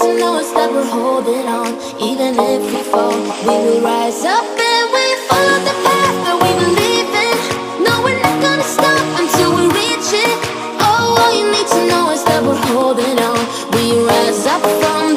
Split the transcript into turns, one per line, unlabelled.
to know is that we're holding on. Even if we fall, we will rise up and we follow the path that we believe in. No, we're not gonna stop until we reach it. Oh, all you need to know is that we're holding on. We rise up from